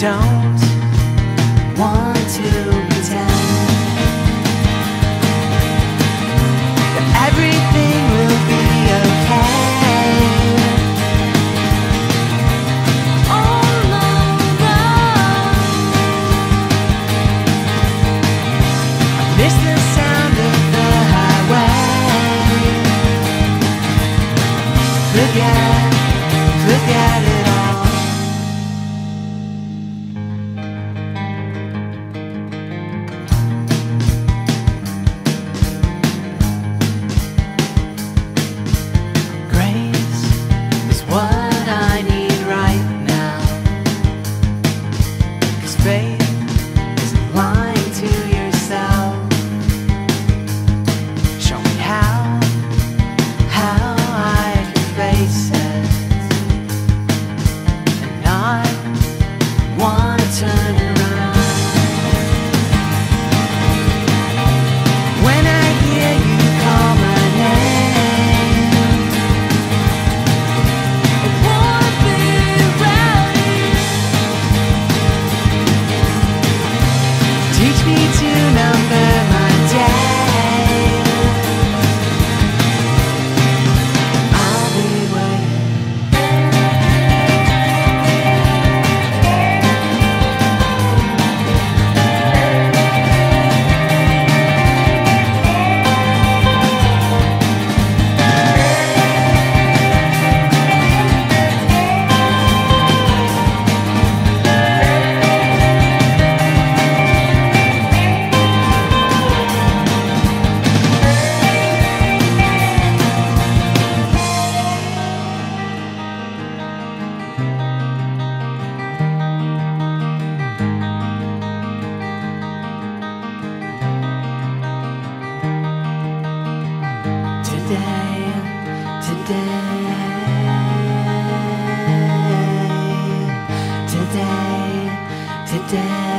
don't want to pretend that everything will be okay. Oh no, I miss the sound of the highway. Look. turning dead.